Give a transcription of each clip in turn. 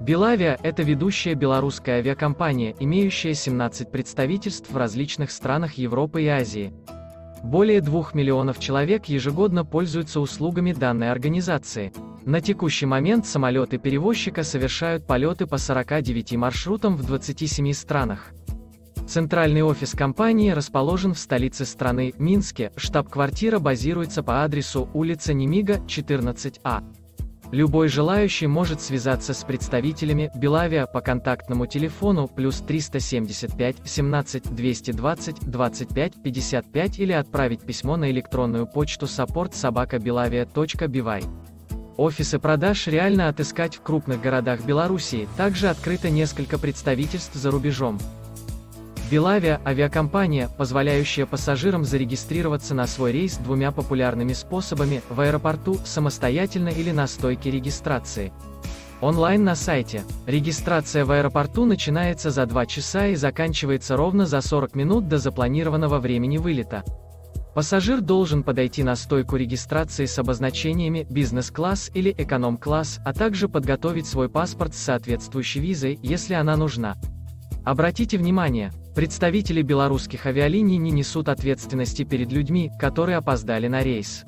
Белавия – это ведущая белорусская авиакомпания, имеющая 17 представительств в различных странах Европы и Азии. Более 2 миллионов человек ежегодно пользуются услугами данной организации. На текущий момент самолеты перевозчика совершают полеты по 49 маршрутам в 27 странах. Центральный офис компании расположен в столице страны, Минске, штаб-квартира базируется по адресу улица Немига, 14А. Любой желающий может связаться с представителями Белавия по контактному телефону плюс 375 17 220 25 55 или отправить письмо на электронную почту support собакабелавия.бивай. Офисы продаж реально отыскать в крупных городах Белоруссии, также открыто несколько представительств за рубежом. Белавия – авиакомпания, позволяющая пассажирам зарегистрироваться на свой рейс двумя популярными способами – в аэропорту, самостоятельно или на стойке регистрации. Онлайн на сайте. Регистрация в аэропорту начинается за 2 часа и заканчивается ровно за 40 минут до запланированного времени вылета. Пассажир должен подойти на стойку регистрации с обозначениями «бизнес-класс» или «эконом-класс», а также подготовить свой паспорт с соответствующей визой, если она нужна. Обратите внимание, представители белорусских авиалиний не несут ответственности перед людьми, которые опоздали на рейс.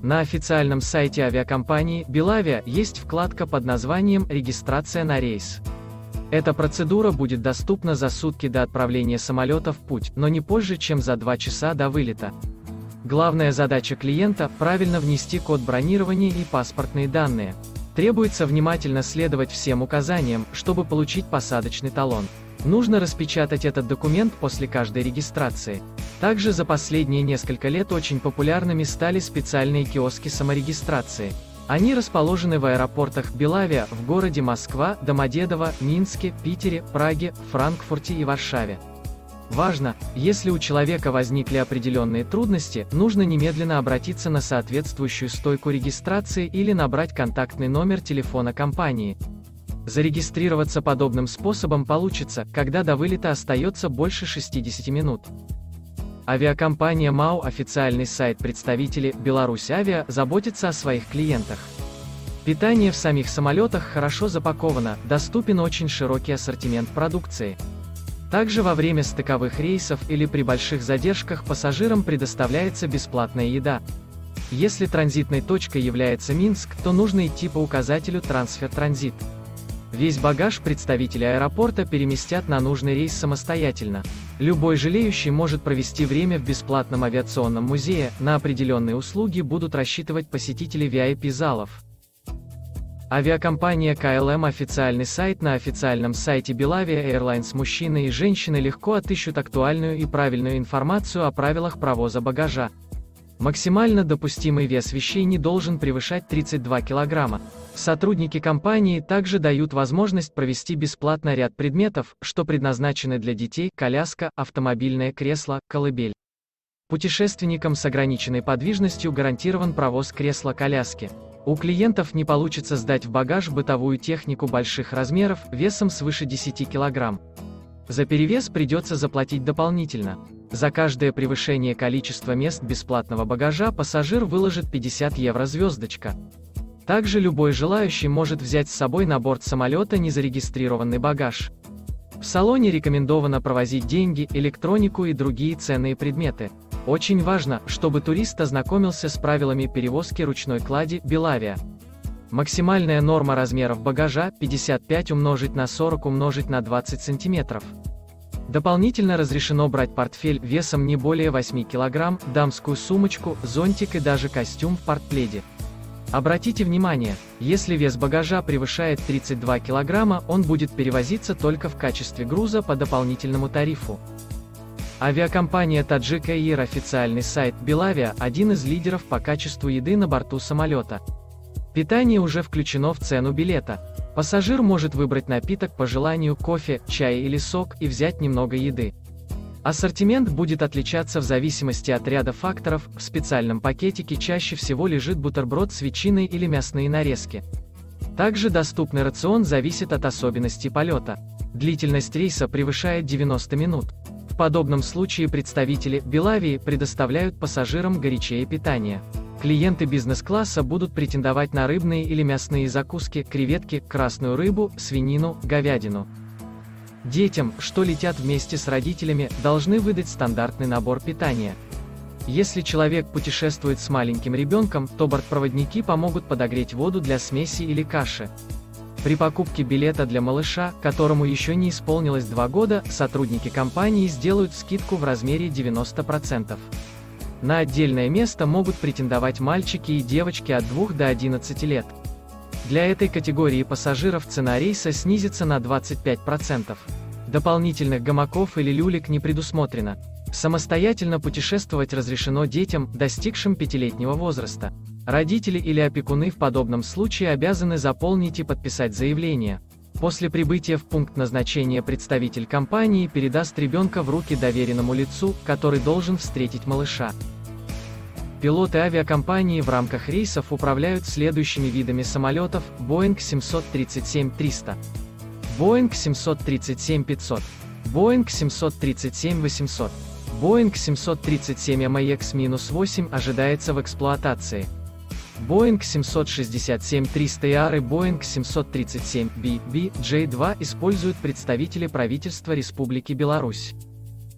На официальном сайте авиакомпании Белавия есть вкладка под названием «Регистрация на рейс». Эта процедура будет доступна за сутки до отправления самолета в путь, но не позже, чем за 2 часа до вылета. Главная задача клиента – правильно внести код бронирования и паспортные данные. Требуется внимательно следовать всем указаниям, чтобы получить посадочный талон. Нужно распечатать этот документ после каждой регистрации. Также за последние несколько лет очень популярными стали специальные киоски саморегистрации. Они расположены в аэропортах Белавия, в городе Москва, Домодедово, Минске, Питере, Праге, Франкфурте и Варшаве. Важно, если у человека возникли определенные трудности, нужно немедленно обратиться на соответствующую стойку регистрации или набрать контактный номер телефона компании. Зарегистрироваться подобным способом получится, когда до вылета остается больше 60 минут. Авиакомпания МАУ официальный сайт представители Беларусь Авиа заботится о своих клиентах. Питание в самих самолетах хорошо запаковано, доступен очень широкий ассортимент продукции. Также во время стыковых рейсов или при больших задержках пассажирам предоставляется бесплатная еда. Если транзитной точкой является Минск, то нужно идти по указателю «Трансфер Транзит». Весь багаж представители аэропорта переместят на нужный рейс самостоятельно. Любой жалеющий может провести время в бесплатном авиационном музее, на определенные услуги будут рассчитывать посетители VIP-залов. Авиакомпания KLM официальный сайт На официальном сайте Belavia Airlines мужчины и женщины легко отыщут актуальную и правильную информацию о правилах провоза багажа. Максимально допустимый вес вещей не должен превышать 32 килограмма. Сотрудники компании также дают возможность провести бесплатно ряд предметов, что предназначены для детей, коляска, автомобильное кресло, колыбель. Путешественникам с ограниченной подвижностью гарантирован провоз кресла-коляски. У клиентов не получится сдать в багаж бытовую технику больших размеров, весом свыше 10 килограмм. За перевес придется заплатить дополнительно. За каждое превышение количества мест бесплатного багажа пассажир выложит 50 евро звездочка. Также любой желающий может взять с собой на борт самолета незарегистрированный багаж. В салоне рекомендовано провозить деньги, электронику и другие ценные предметы. Очень важно, чтобы турист ознакомился с правилами перевозки ручной клади Белавия. Максимальная норма размеров багажа 55 умножить на 40 умножить на 20 сантиметров. Дополнительно разрешено брать портфель весом не более 8 кг, дамскую сумочку, зонтик и даже костюм в портпледе. Обратите внимание, если вес багажа превышает 32 кг, он будет перевозиться только в качестве груза по дополнительному тарифу. Авиакомпания Таджик Air официальный сайт Белавия – один из лидеров по качеству еды на борту самолета. Питание уже включено в цену билета. Пассажир может выбрать напиток по желанию кофе, чай или сок и взять немного еды. Ассортимент будет отличаться в зависимости от ряда факторов, в специальном пакетике чаще всего лежит бутерброд с ветчиной или мясные нарезки. Также доступный рацион зависит от особенностей полета. Длительность рейса превышает 90 минут. В подобном случае представители Белавии предоставляют пассажирам горячее питание. Клиенты бизнес-класса будут претендовать на рыбные или мясные закуски, креветки, красную рыбу, свинину, говядину. Детям, что летят вместе с родителями, должны выдать стандартный набор питания. Если человек путешествует с маленьким ребенком, то бортпроводники помогут подогреть воду для смеси или каши. При покупке билета для малыша, которому еще не исполнилось 2 года, сотрудники компании сделают скидку в размере 90%. На отдельное место могут претендовать мальчики и девочки от 2 до 11 лет. Для этой категории пассажиров цена рейса снизится на 25%. Дополнительных гамаков или люлек не предусмотрено. Самостоятельно путешествовать разрешено детям, достигшим пятилетнего возраста. Родители или опекуны в подобном случае обязаны заполнить и подписать заявление. После прибытия в пункт назначения представитель компании передаст ребенка в руки доверенному лицу, который должен встретить малыша. Пилоты авиакомпании в рамках рейсов управляют следующими видами самолетов Boeing 737-300, Boeing 737-500, Boeing 737-800, Boeing 737 MAX-8 ожидается в эксплуатации. Boeing 767-300ER и Boeing 737-B, J2 используют представители правительства Республики Беларусь.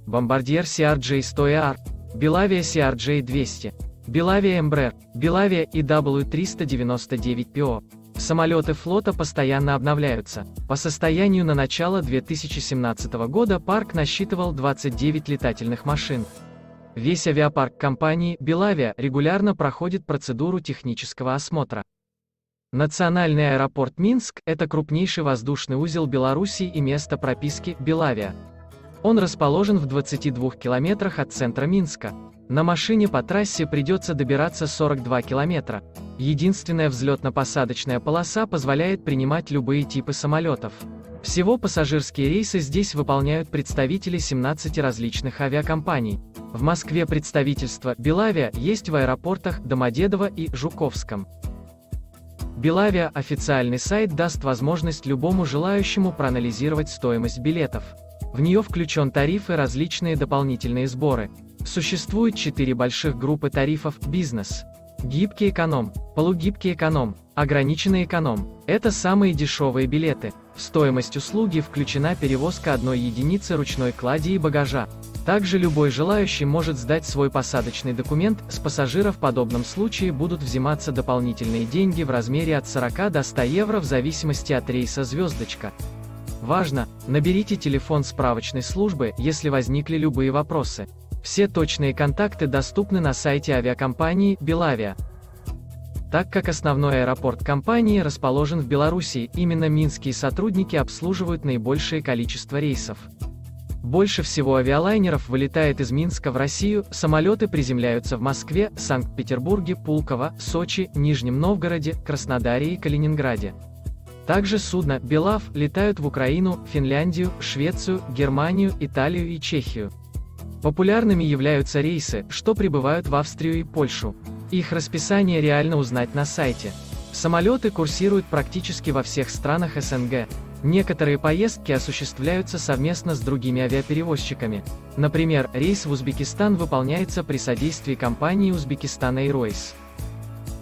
Бомбардьер CRJ-100ER, Белавия CRJ-200, Белавия Эмбрер, Белавия и W399PO. Самолеты флота постоянно обновляются. По состоянию на начало 2017 года парк насчитывал 29 летательных машин. Весь авиапарк компании «Белавия» регулярно проходит процедуру технического осмотра. Национальный аэропорт Минск – это крупнейший воздушный узел Беларуси и место прописки «Белавия». Он расположен в 22 километрах от центра Минска. На машине по трассе придется добираться 42 километра. Единственная взлетно-посадочная полоса позволяет принимать любые типы самолетов. Всего пассажирские рейсы здесь выполняют представители 17 различных авиакомпаний. В Москве представительство «Белавия» есть в аэропортах Домодедово и Жуковском. Белавия официальный сайт даст возможность любому желающему проанализировать стоимость билетов. В нее включен тариф и различные дополнительные сборы. Существует четыре больших группы тарифов «Бизнес». Гибкий эконом, полугибкий эконом, ограниченный эконом. Это самые дешевые билеты. В стоимость услуги включена перевозка одной единицы ручной клади и багажа. Также любой желающий может сдать свой посадочный документ, с пассажира в подобном случае будут взиматься дополнительные деньги в размере от 40 до 100 евро в зависимости от рейса «Звездочка». Важно, наберите телефон справочной службы, если возникли любые вопросы. Все точные контакты доступны на сайте авиакомпании «Белавия». Так как основной аэропорт компании расположен в Беларуси, именно минские сотрудники обслуживают наибольшее количество рейсов. Больше всего авиалайнеров вылетает из Минска в Россию, самолеты приземляются в Москве, Санкт-Петербурге, Пулково, Сочи, Нижнем Новгороде, Краснодаре и Калининграде. Также судна «Белав» летают в Украину, Финляндию, Швецию, Германию, Италию и Чехию. Популярными являются рейсы, что прибывают в Австрию и Польшу. Их расписание реально узнать на сайте. Самолеты курсируют практически во всех странах СНГ. Некоторые поездки осуществляются совместно с другими авиаперевозчиками. Например, рейс в Узбекистан выполняется при содействии компании Узбекистан Airways.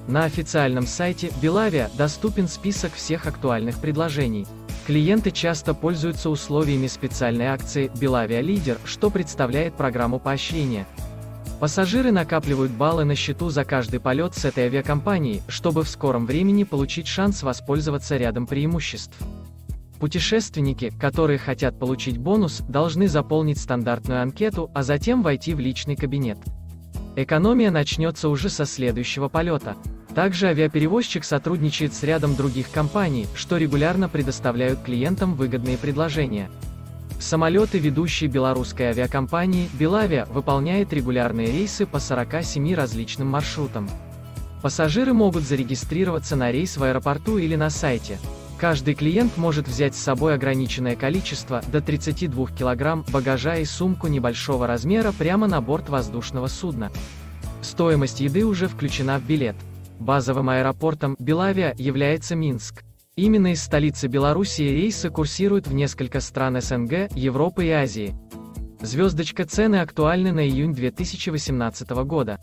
На официальном сайте Белавия доступен список всех актуальных предложений. Клиенты часто пользуются условиями специальной акции «Белавия Лидер», что представляет программу поощрения. Пассажиры накапливают баллы на счету за каждый полет с этой авиакомпанией, чтобы в скором времени получить шанс воспользоваться рядом преимуществ. Путешественники, которые хотят получить бонус, должны заполнить стандартную анкету, а затем войти в личный кабинет. Экономия начнется уже со следующего полета. Также авиаперевозчик сотрудничает с рядом других компаний, что регулярно предоставляют клиентам выгодные предложения. Самолеты ведущей белорусской авиакомпании «Белавия» выполняет регулярные рейсы по 47 различным маршрутам. Пассажиры могут зарегистрироваться на рейс в аэропорту или на сайте. Каждый клиент может взять с собой ограниченное количество, до 32 кг, багажа и сумку небольшого размера прямо на борт воздушного судна. Стоимость еды уже включена в билет. Базовым аэропортом Белавия является Минск. Именно из столицы Белоруссии рейсы курсируют в несколько стран СНГ, Европы и Азии. Звездочка цены актуальны на июнь 2018 года.